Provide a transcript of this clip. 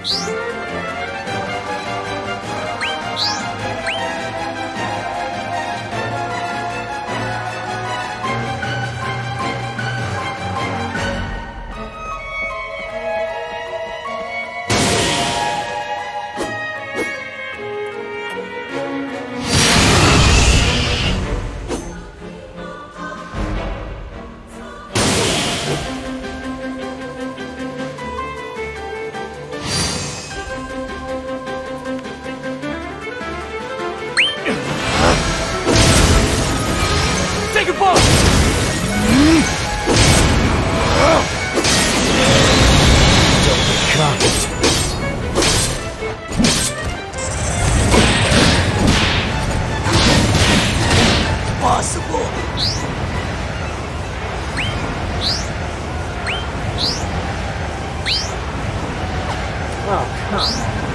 Bye. Take a boat! Oh, come on.